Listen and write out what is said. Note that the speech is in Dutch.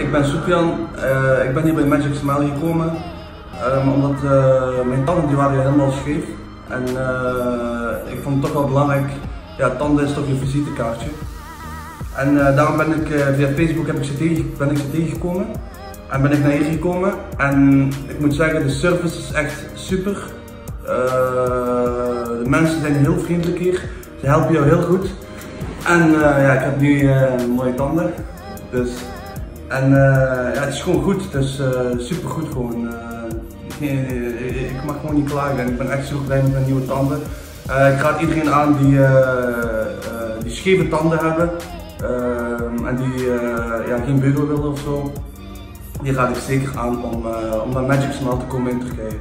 ik ben Sofian. Uh, ik ben hier bij Magic Smile gekomen um, omdat uh, mijn tanden die waren helemaal scheef. En uh, ik vond het toch wel belangrijk, ja, tanden is toch je visitekaartje. En daarom ben ik via Facebook heb ik ze tegen, ben ik ze tegengekomen. En ben ik naar hier gekomen. En ik moet zeggen, de service is echt super. de mensen zijn heel vriendelijk hier. Ze helpen jou heel goed. En ja, ik heb nu mooie tanden. Dus en uh, ja, het is gewoon goed, het is uh, super goed gewoon. Uh, ik mag gewoon niet klagen en ik ben echt super blij met mijn nieuwe tanden. ik raad iedereen aan die, die scheve tanden hebben ehm, en die ja, geen beugel willen of zo. Die raad ik zeker aan om, om naar Magic Smile te komen in Turkije.